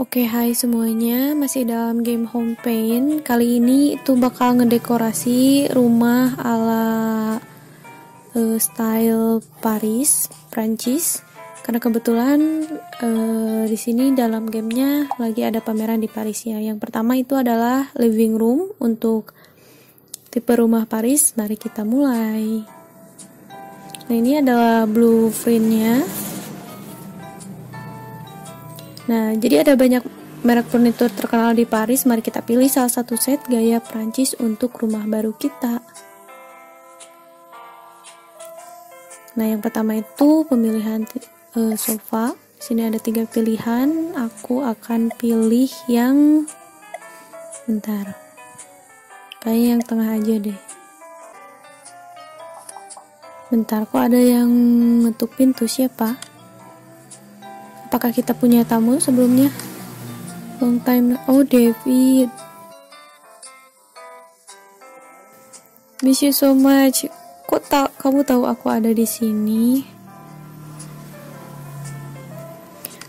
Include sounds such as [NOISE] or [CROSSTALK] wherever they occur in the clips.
Oke, hai semuanya. Masih dalam game Home Paint. Kali ini itu bakal ngedekorasi rumah ala uh, style Paris, Prancis. Karena kebetulan uh, di sini dalam gamenya lagi ada pameran di Paris ya. Yang pertama itu adalah living room untuk tipe rumah Paris. Mari kita mulai. Nah ini adalah blueprintnya. Nah, jadi ada banyak merek furnitur terkenal di Paris. Mari kita pilih salah satu set gaya Prancis untuk rumah baru kita. Nah, yang pertama itu pemilihan uh, sofa. Sini ada tiga pilihan. Aku akan pilih yang bentar. Kayak yang tengah aja deh. Bentar, kok ada yang ngetuk pintu siapa? Apakah kita punya tamu sebelumnya? Long time. Oh, David. Miss you so much. Kok tak kamu tahu aku ada di sini?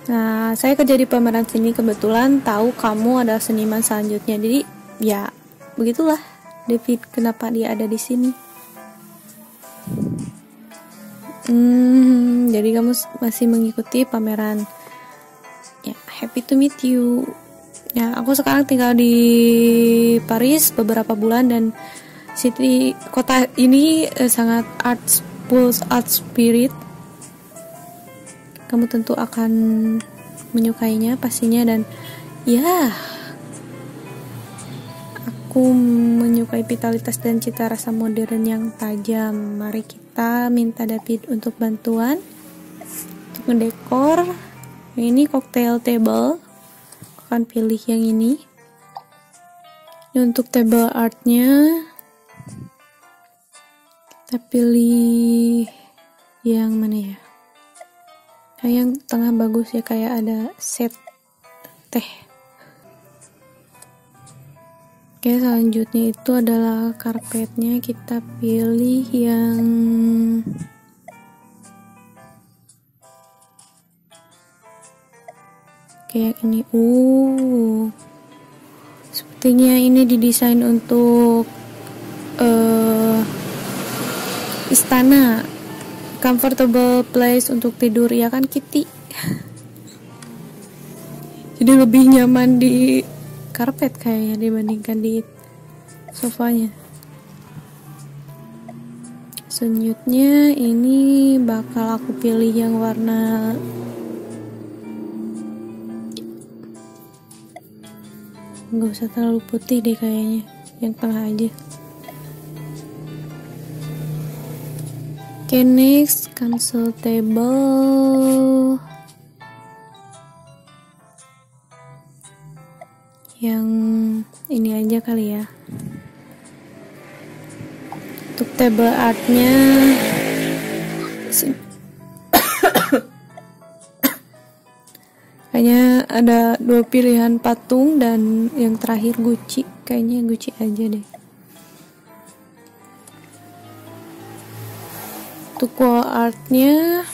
Nah, saya kerja di pameran sini kebetulan tahu kamu adalah seniman selanjutnya. Jadi, ya begitulah David kenapa dia ada di sini. Hmm, jadi kamu masih mengikuti pameran. Ya, happy to meet you. Ya, aku sekarang tinggal di Paris beberapa bulan dan city kota ini eh, sangat art pulse art spirit. Kamu tentu akan menyukainya pastinya dan ya aku menyukai vitalitas dan cita rasa modern yang tajam. Mari kita kita minta David untuk bantuan untuk mendekor ini cocktail table. Akan pilih yang ini. Ini untuk table artnya. Kita pilih yang mana ya? Kayak yang tengah bagus ya kayak ada set teh. Oke selanjutnya itu adalah karpetnya. Kita pilih yang kayak ini uh. Sepertinya ini didesain untuk uh, istana. Comfortable place untuk tidur ya kan Kitty? [LAUGHS] Jadi lebih nyaman di karpet kayaknya dibandingkan di sofanya. Selanjutnya ini bakal aku pilih yang warna nggak usah terlalu putih deh kayaknya yang tengah aja. Oke okay, next console table yang ini aja kali ya. Untuk table artnya. Kayaknya ada dua pilihan patung dan yang terakhir Gucci. Kayaknya Gucci aja deh. Untuk wall artnya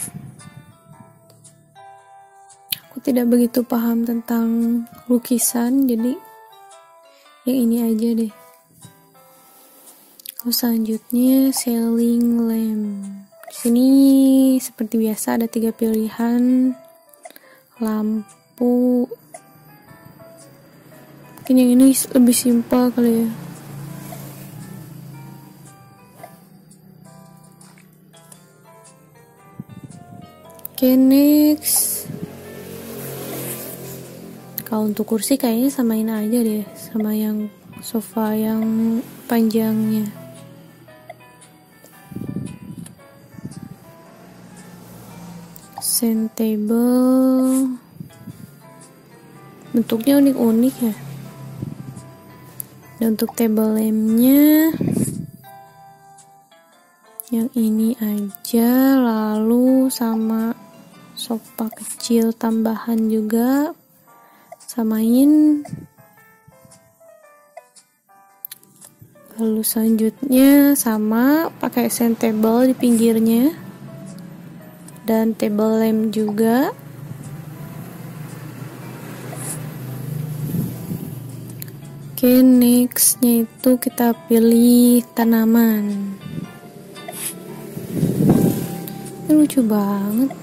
tidak begitu paham tentang lukisan jadi yang ini aja deh. Lalu selanjutnya selling lamp. Sini seperti biasa ada tiga pilihan lampu mungkin yang ini lebih simpel kali ya. Oke, next. Kalau untuk kursi kayaknya samain aja deh sama yang sofa yang panjangnya. Sand table bentuknya unik-unik ya. Dan untuk table lampnya yang ini aja lalu sama sofa kecil tambahan juga. Samain lalu selanjutnya sama pakai table di pinggirnya. Dan table lamp juga Oke, nextnya itu kita pilih tanaman. Ini lucu banget.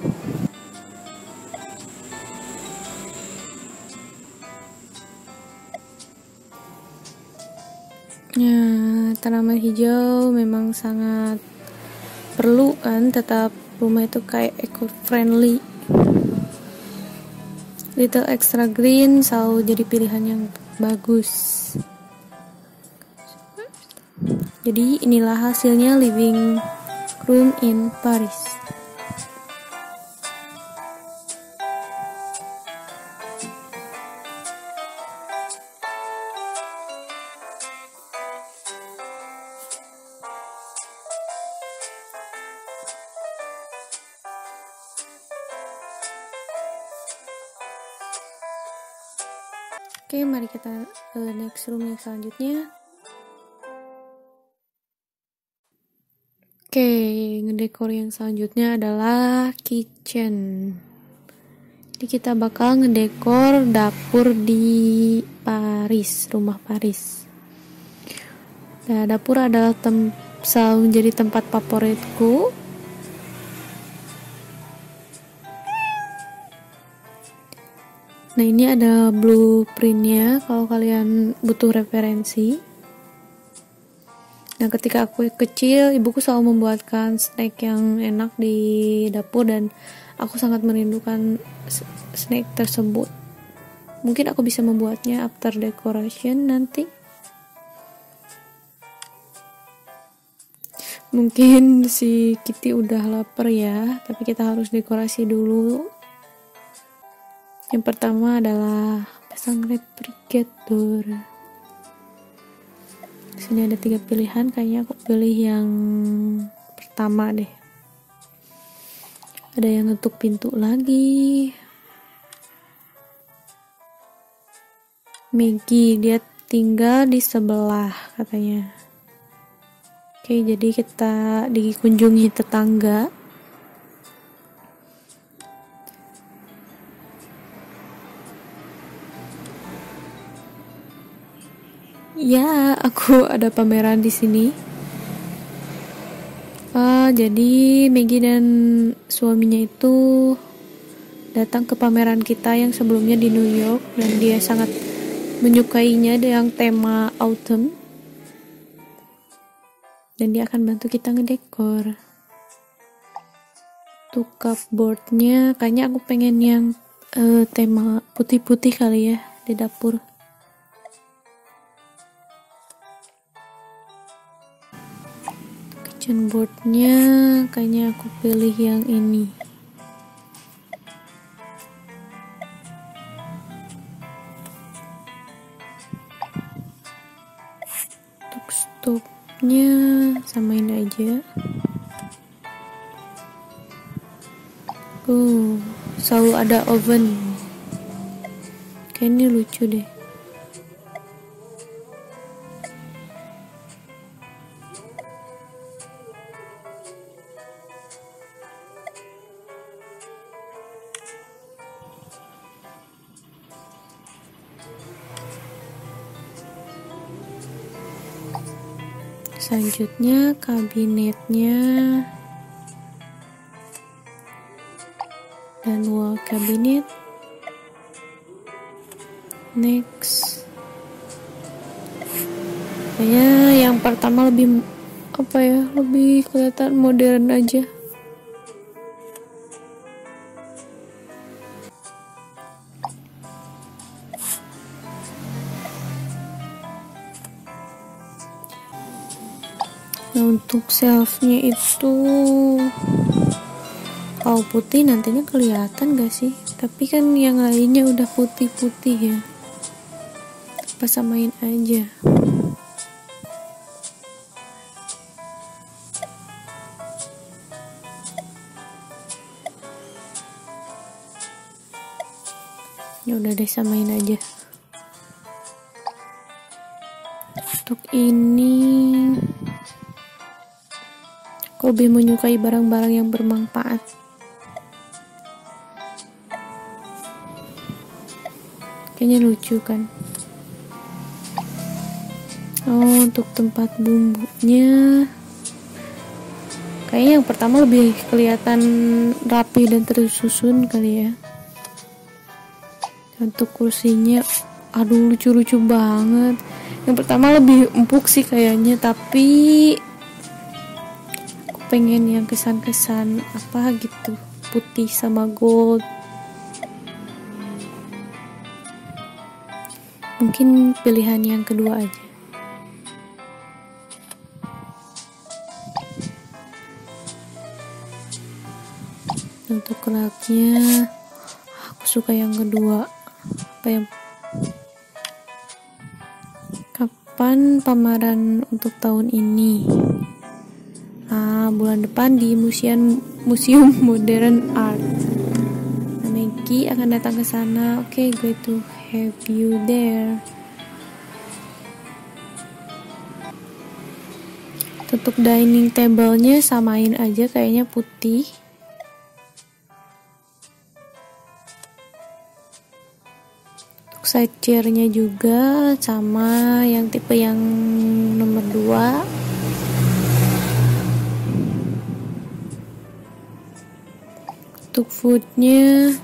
Ya, tanaman hijau memang sangat perlu kan tetap rumah itu kayak eco friendly little extra green selalu jadi pilihan yang bagus. Jadi inilah hasilnya living room in Paris uh, next room yang selanjutnya. Oke, ngedekor yang selanjutnya adalah kitchen. Jadi kita bakal ngedekor dapur di Paris, rumah Paris. Nah, dapur adalah tem selalu menjadi tempat favoritku Nah ini ada blueprintnya kalau kalian butuh referensi. Nah ketika aku kecil ibuku selalu membuatkan snack yang enak di dapur dan aku sangat merindukan snack tersebut. Mungkin aku bisa membuatnya after decoration nanti. Mungkin si Kitty udah lapar ya, tapi kita harus dekorasi dulu yang pertama adalah pasang refrigerator. Sini ada tiga pilihan, kayaknya aku pilih yang pertama deh. Ada yang untuk pintu lagi. Maggie, dia tinggal di sebelah katanya. Oke, jadi kita dikunjungi tetangga. Ya, aku ada pameran di sini. Uh, jadi Maggie dan suaminya itu datang ke pameran kita yang sebelumnya di New York dan dia sangat menyukainya dengan tema autumn. Dan dia akan bantu kita ngedekor. Untuk cupboardnya, kayaknya aku pengen yang uh, tema putih-putih kali ya di dapur. Kitchen boardnya kayaknya aku pilih yang ini. Untuk stopnya samain aja. Uh selalu ada oven. Kayaknya lucu deh selanjutnya kabinetnya. Dan wall cabinet. Next. Ya yang pertama lebih apa ya lebih kelihatan modern aja untuk shelfnya itu. Kalau putih nantinya kelihatan gak sih? Tapi kan yang lainnya udah putih-putih ya. Pas samain aja? Ya udah deh samain aja. Untuk ini lebih menyukai barang-barang yang bermanfaat. Kayaknya lucu kan? oh untuk tempat bumbunya kayaknya yang pertama lebih kelihatan rapi dan tersusun kali ya untuk kursinya aduh lucu-lucu banget yang pertama lebih empuk sih kayaknya tapi pengen yang kesan-kesan apa gitu putih sama gold. Mungkin pilihan yang kedua aja. Untuk raknya aku suka yang kedua. Apa yang kapan pameran untuk tahun ini ah bulan depan di museum museum [LAUGHS] modern art. Nah, Maggie akan datang ke sana. Oke okay, great to have you there. Untuk dining table-nya samain aja kayaknya putih. Side chairnya juga sama yang tipe yang nomor 2 untuk foodnya.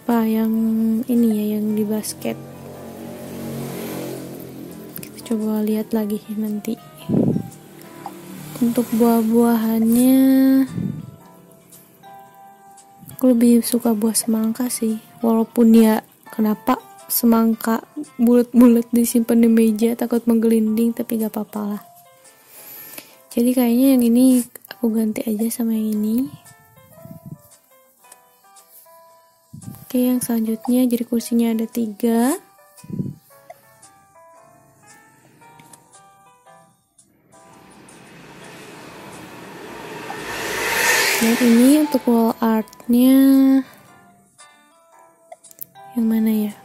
Apa yang ini ya yang di basket? Kita coba lihat lagi nanti. Untuk buah-buahannya aku lebih suka buah semangka sih. Walaupun ya kenapa semangka bulat-bulat disimpan di meja takut menggelinding tapi gak apa-apa lah jadi kayaknya yang ini aku ganti aja sama yang ini. Oke yang selanjutnya jadi kursinya ada tiga. Yang ini untuk wall artnya. Yang mana ya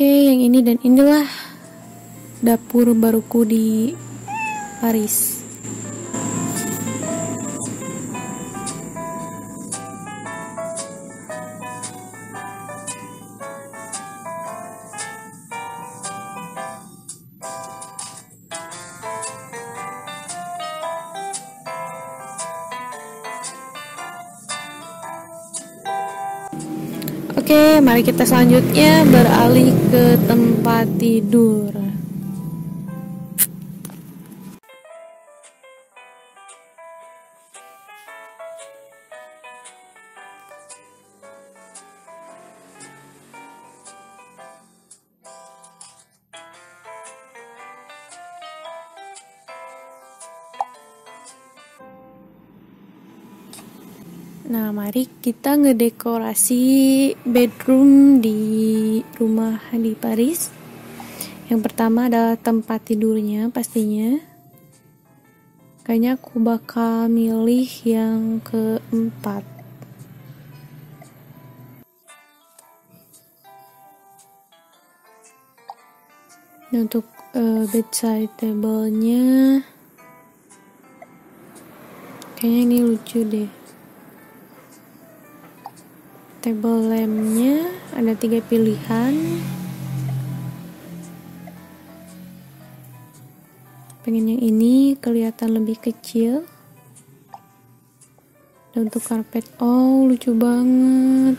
oke yang ini dan inilah dapur baruku di Paris kita selanjutnya beralih ke tempat tidur. Mari kita ngedekorasi bedroom di rumah di Paris. Yang pertama adalah tempat tidurnya pastinya. Kayaknya aku bakal milih yang keempat. Untuk uh, bedside table-nya kayaknya ini lucu deh table lampnya ada tiga pilihan. Pengen yang ini kelihatan lebih kecil. Dan untuk karpet oh lucu banget.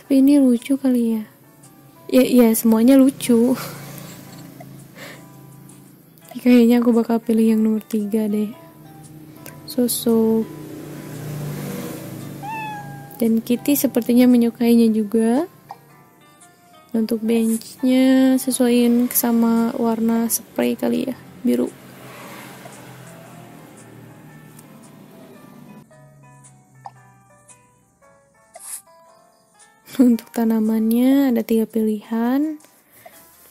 Tapi ini lucu kali ya. Ya ya semuanya lucu. [LAUGHS] Kayaknya aku bakal pilih yang nomor tiga deh. Sosok dan Kitty sepertinya menyukainya juga. Untuk benchnya sesuaiin sama warna spray kali ya biru. [LAUGHS] Untuk tanamannya ada tiga pilihan.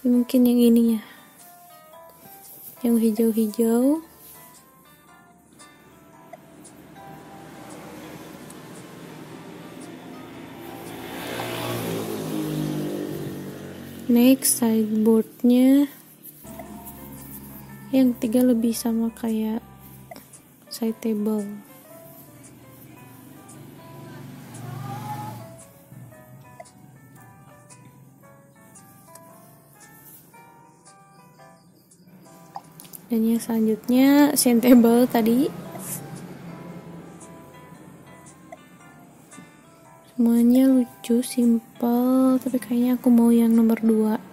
Mungkin yang ini ya yang hijau-hijau next sideboardnya. Yang tiga lebih sama kayak side table. Dan yang selanjutnya table tadi. Semuanya lucu simple tapi kayaknya aku mau yang nomor 2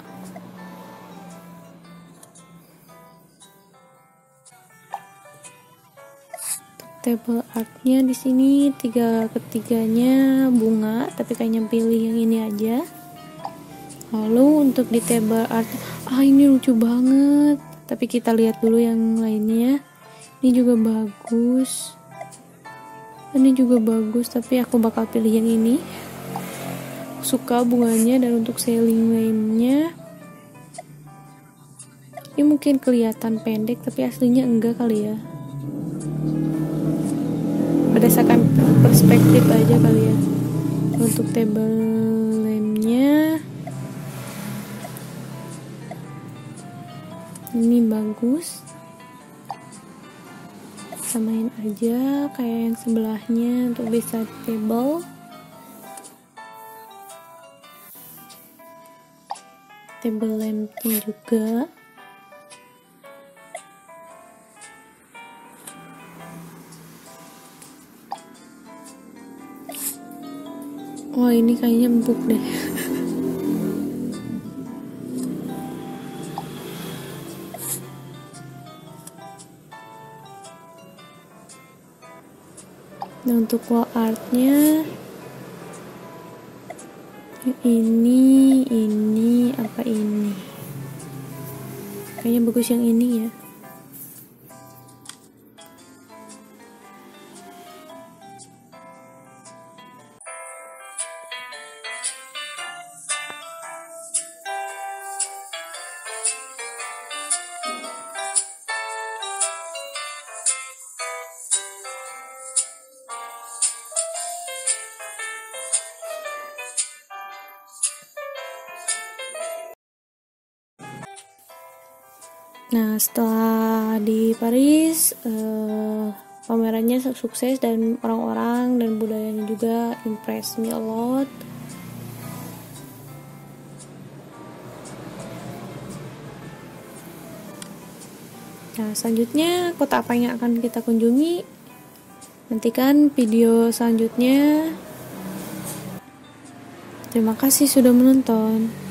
table artnya di sini tiga ketiganya bunga tapi kayaknya pilih yang ini aja. Lalu untuk di table art ah ini lucu banget. Tapi kita lihat dulu yang lainnya ini juga bagus. Ini juga bagus tapi aku bakal pilih yang ini suka bunganya dan untuk selling lainnya ini mungkin kelihatan pendek tapi aslinya enggak kali ya. Berdasarkan perspektif aja kali ya. Untuk table lampnya ini bagus. Samain aja kayak yang sebelahnya untuk bisa table table lampnya juga. Wah ini kayaknya empuk deh. Nah untuk wall artnya ini ini apa ini? Kayaknya bagus yang ini ya Nah, setelah di Paris, uh, pamerannya sukses dan orang-orang dan budayanya juga impress me a lot. Nah, selanjutnya kota apa yang akan kita kunjungi? Nantikan video selanjutnya. Terima kasih sudah menonton.